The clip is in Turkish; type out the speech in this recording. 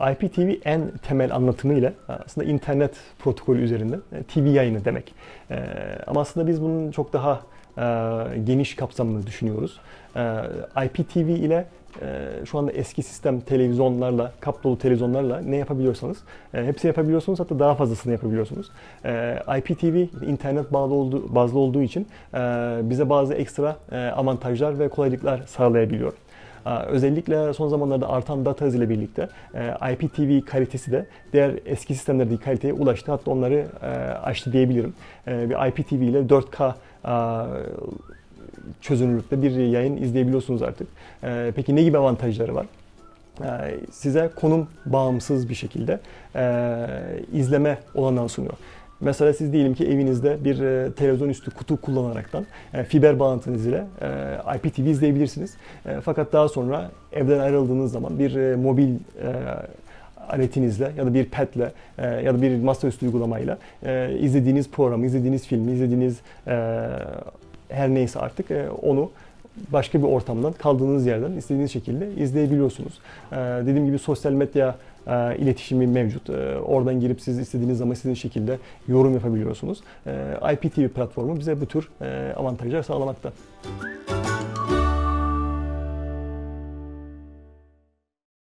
IPTV en temel anlatımıyla aslında internet protokolü üzerinden e, TV yayını demek. E, ama aslında biz bunun çok daha e, geniş kapsamını düşünüyoruz. IPTV ile şu anda eski sistem televizyonlarla, kablolu televizyonlarla ne yapabiliyorsanız hepsini yapabiliyorsunuz hatta daha fazlasını yapabiliyorsunuz. IPTV internet bağlı olduğu, bazlı olduğu için bize bazı ekstra avantajlar ve kolaylıklar sağlayabiliyor. Özellikle son zamanlarda artan data hızı ile birlikte e, IPTV kalitesi de diğer eski sistemlerdeki kaliteye ulaştı. Hatta onları e, aştı diyebilirim. E, bir IPTV ile 4K çözünürlükte bir yayın izleyebiliyorsunuz artık. Peki ne gibi avantajları var? Size konum bağımsız bir şekilde izleme olanağı sunuyor. Mesela siz diyelim ki evinizde bir e, televizyon üstü kutu kullanaraktan e, fiber bağlantınız ile e, IPTV izleyebilirsiniz. E, fakat daha sonra evden ayrıldığınız zaman bir mobil aletinizle ya da bir padle e, ya da bir masaüstü uygulamayla izlediğiniz programı, izlediğiniz filmi, izlediğiniz her neyse artık onu başka bir ortamdan kaldığınız yerden istediğiniz şekilde izleyebiliyorsunuz. Ee, dediğim gibi sosyal medya e, iletişimi mevcut. E, oradan girip siz istediğiniz zaman istediğiniz şekilde yorum yapabiliyorsunuz. E, IPTV platformu bize bu tür e, avantajlar sağlamakta.